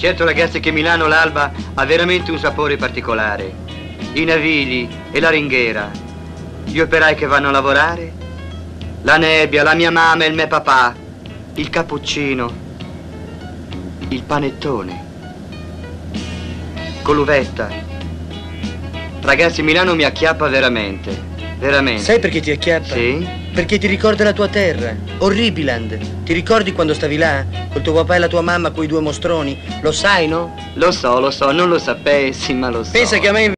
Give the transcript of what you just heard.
Certo ragazzi che Milano l'alba ha veramente un sapore particolare. I navigli e la ringhiera, gli operai che vanno a lavorare, la nebbia, la mia mamma e il mio papà, il cappuccino, il panettone, con l'uvetta. Ragazzi, Milano mi acchiappa veramente, veramente. Sai perché ti acchiappa? Sì? Perché ti ricorda la tua terra, Orribiland. Ti ricordi quando stavi là? Col tuo papà e la tua mamma, quei due mostroni? Lo sai, no? Lo so, lo so, non lo sapessi, ma lo so. Pensa che a me